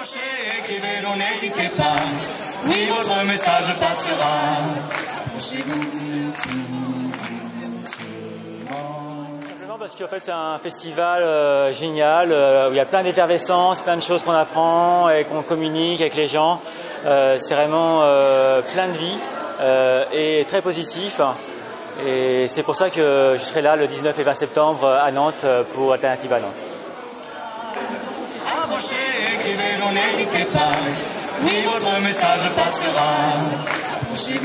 Approchez, écrivez, n'hésitez pas. Oui, votre message passera. Doucement. Simplement parce qu'en fait c'est un festival euh, génial euh, où il y a plein d'effervescence, plein de choses qu'on apprend et qu'on communique avec les gens. Euh, c'est vraiment plein de vie et très positif. Et c'est pour ça que je serai là le 19 et 20 septembre à Nantes pour Alternative à Nantes. N'hésitez pas. Oui, votre message passera. Doucement.